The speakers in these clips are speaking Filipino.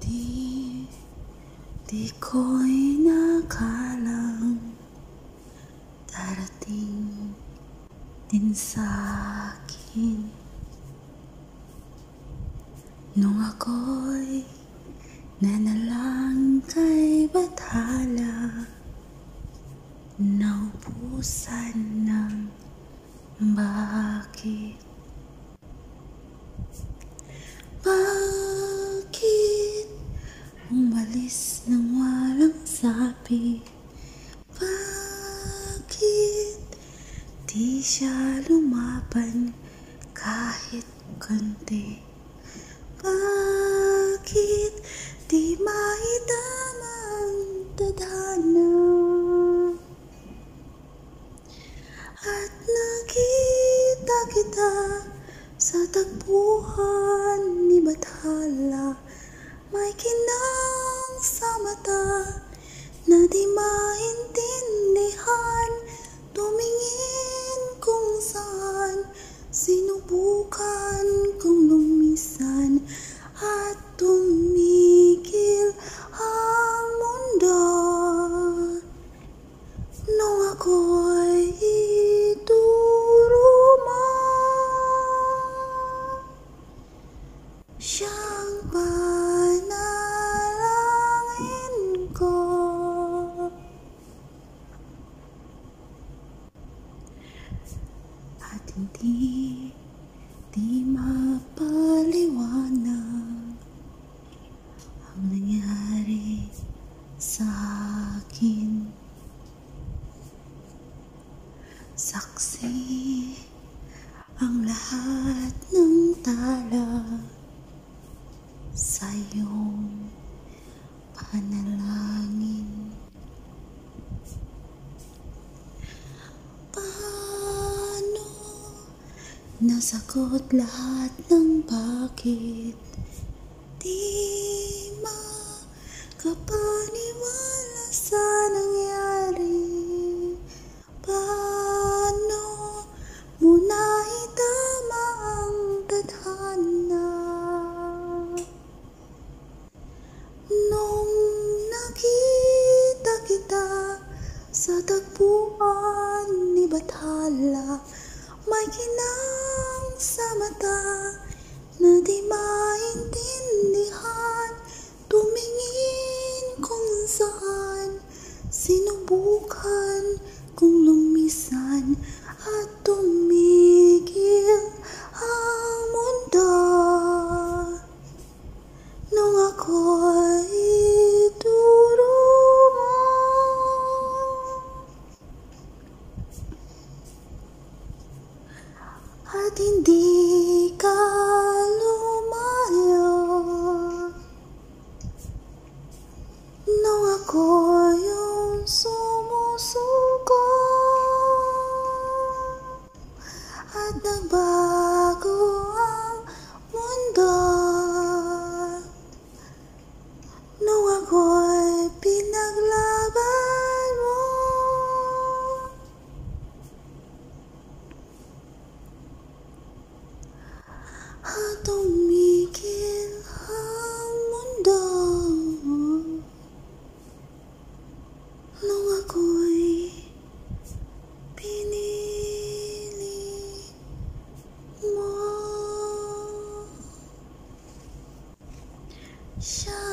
Di, di ko'y nakalang darating din sa akin Nung ako'y nanalang kay Bathala Naubusan ng bakit umalis nang walang sabi? Bakit di siya lumaban kahit konti? Bakit di maitama ang tadhana? At nakita kita sa tagpuan ni Bathala May kinang sa mata na di maintindihan. Tumingin kung saan sinubukan kong lumisan At tumigil ang mundo. Nung ako'y ituruma Siyang panalangin At hindi, di mapaliwanag Ang nangyari sa akin Saksi ang lahat ng tala sa iyong panalangin. Paano nasagot lahat ng bakit di makapaniwala sa nangyari? Paano mo naitama ang tadhana? Nung nakita kita sa tagpuan ni Bathala May kinang sa mata na di maintindihan Tumingin kung saan sinubukan kong lumisan At tumigil ang mundo. Nung ako'y turuma At hindi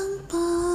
Siyang panalangin